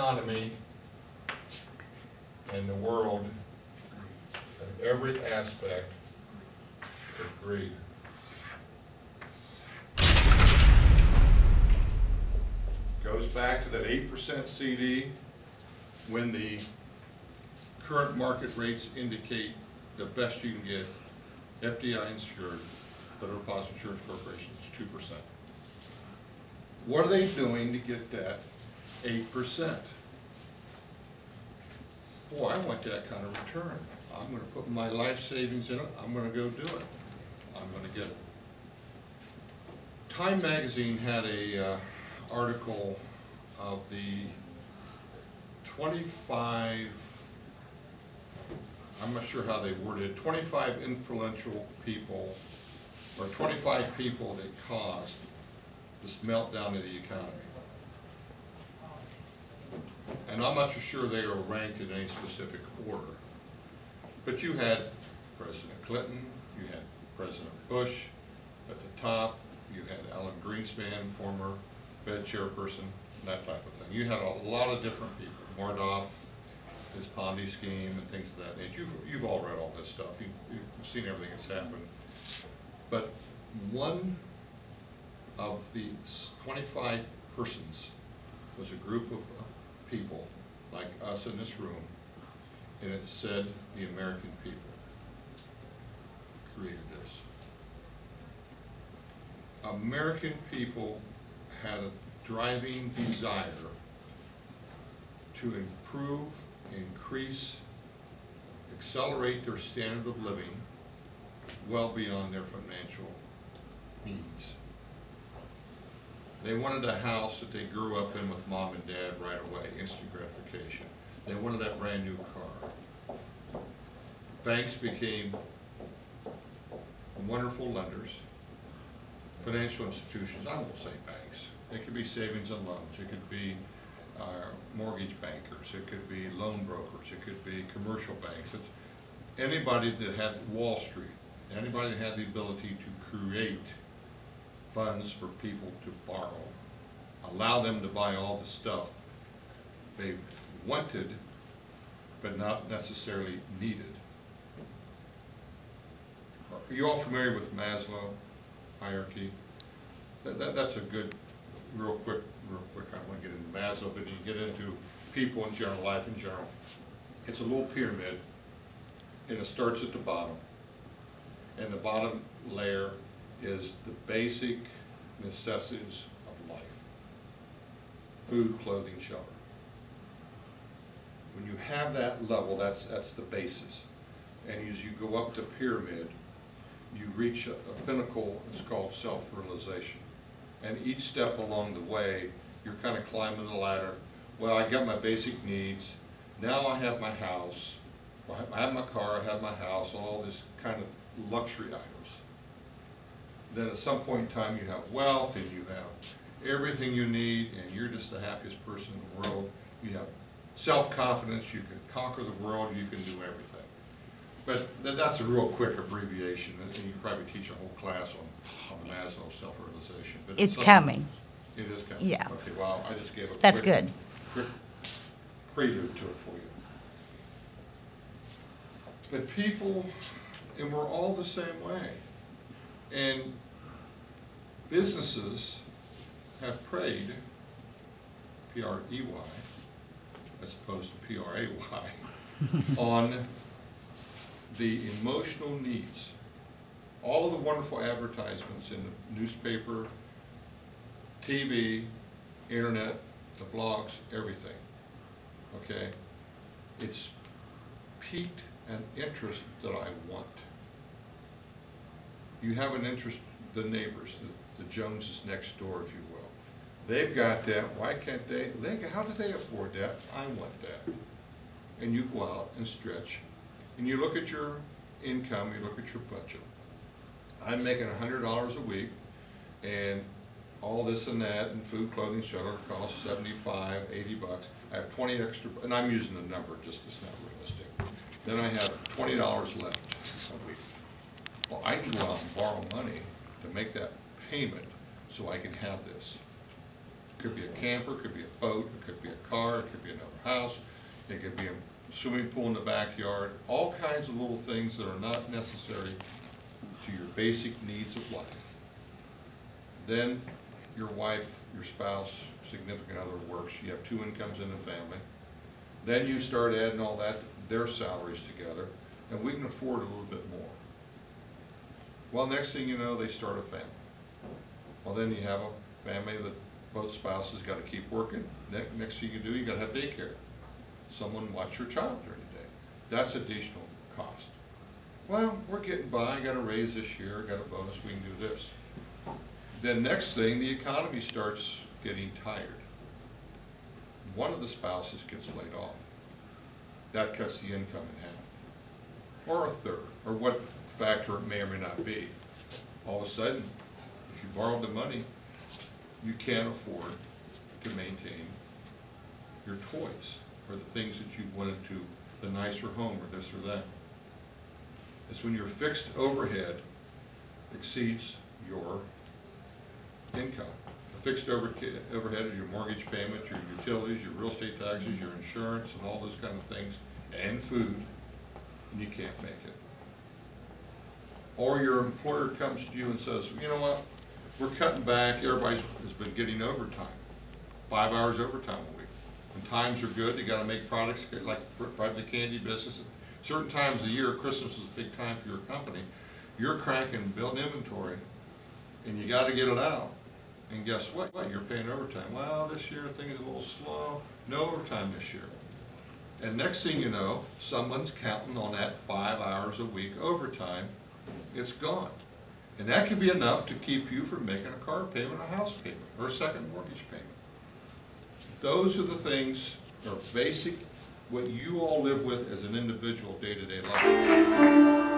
economy and the world, in every aspect, of greed. Goes back to that eight percent CD, when the current market rates indicate the best you can get, FDIC insured, Federal Deposit Insurance Corporation is two percent. What are they doing to get that eight percent? Boy, I want that kind of return. I'm gonna put my life savings in it, I'm gonna go do it. I'm gonna get it. Time Magazine had a, uh, article of the twenty-five, I'm not sure how they worded it, twenty-five influential people, or twenty-five people that caused this meltdown of the economy. I'm not sure they are ranked in any specific order. But you had President Clinton, you had President Bush at the top, you had Alan Greenspan, former Fed chairperson, that type of thing. You had a lot of different people, Madoff, his Ponzi scheme and things of that nature. You've, you've all read all this stuff, You- you've seen everything that's happened. But one of the twenty-five persons was a group of people, like us in this room, and it said the American people created this. American people had a driving desire to improve, increase, accelerate their standard of living well beyond their financial needs. They wanted a house that they grew up in with mom and dad right away, instant gratification. They wanted that brand new car. Banks became wonderful lenders. Financial institutions, I won't say banks, it could be savings and loans, it could be uh, mortgage bankers, it could be loan brokers, it could be commercial banks. It's Anybody that had Wall Street, anybody that had the ability to create funds for people to borrow, allow them to buy all the stuff they wanted, but not necessarily needed. Are you all familiar with Maslow hierarchy? That, that, that's a good, real quick, real quick, I don't wanna get into Maslow, but you get into people in general, life in general. It's a little pyramid, and it starts at the bottom. And the bottom layer is the basic necessities of life. Food, clothing, shelter. When you have that level, that's, that's the basis. And as you go up the pyramid, you reach a a pinnacle, it's called self-realization. And each step along the way, you're kind of climbing the ladder. Well, I got my basic needs, now I have my house, I have- my car, I have my house, all these kind of luxury items. Then at some point in time, you have wealth and you have everything you need and you're just the happiest person in the world. You have self-confidence, you can conquer the world, you can do everything. But that's a real quick abbreviation, and you probably teach a whole class on, on Maslow self-realization. but It's something- coming. It is coming? Yeah. Okay, well, I just gave a That's quick- good. Quick prelude to it for you. But people, and we're all the same way. And businesses have prayed, P-R-E-Y, as opposed to P-R-A-Y, on the emotional needs. All the wonderful advertisements in the newspaper, TV, internet, the blogs, everything, okay? It's piqued an interest that I want. You have an interest, the neighbors, the, the Joneses next door, if you will. They've got that, why can't they, they, how do they afford that? I want that. And you go out and stretch, and you look at your income, you look at your budget. I'm making hundred dollars a week, and all this and that, and food, clothing, shelter costs seventy-five, eighty bucks. I have twenty extra, and I'm using the number, just it's not realistic. Then I have twenty dollars left a week. I can go out and borrow money to make that payment so I can have this. Could be a camper, could be a boat, it could be a car, it could be another house, it could be a swimming pool in the backyard, all kinds of little things that are not necessary to your basic needs of life. Then your wife, your spouse, significant other works, you have two incomes in the family. Then you start adding all that, their salaries together, and we can afford a little bit more. Well, next thing you know, they start a family. Well, then you have a family that both spouses gotta keep working. Next, next thing you do, you gotta have daycare. Someone watch your child during the day. That's additional cost. Well, we're getting by, I got a raise this year, I got a bonus, we can do this. Then next thing, the economy starts getting tired. One of the spouses gets laid off. That cuts the income in half. Or a third, or what factor it may or may not be. All of a sudden, if you borrowed the money, you can't afford to maintain your toys, or the things that you wanted to, the nicer home, or this or that. It's when your fixed overhead exceeds your income. The fixed overhead is your mortgage payment, your utilities, your real estate taxes, your insurance, and all those kind of things, and food, and you can't make it. Or your employer comes to you and says, you know what, we're cutting back, everybody's, has been getting overtime, five hours overtime a week. When times are good, they gotta make products, like right the candy business, certain times of the year, Christmas is a big time for your company, you're cranking, building inventory, and you gotta get it out. And guess what? You're paying overtime. Well, this year things are a little slow, no overtime this year. And next thing you know, someone's counting on that five hours a week overtime, it's gone. And that could be enough to keep you from making a car payment, a house payment, or a second mortgage payment. Those are the things, are basic, what you all live with as an individual day-to-day life.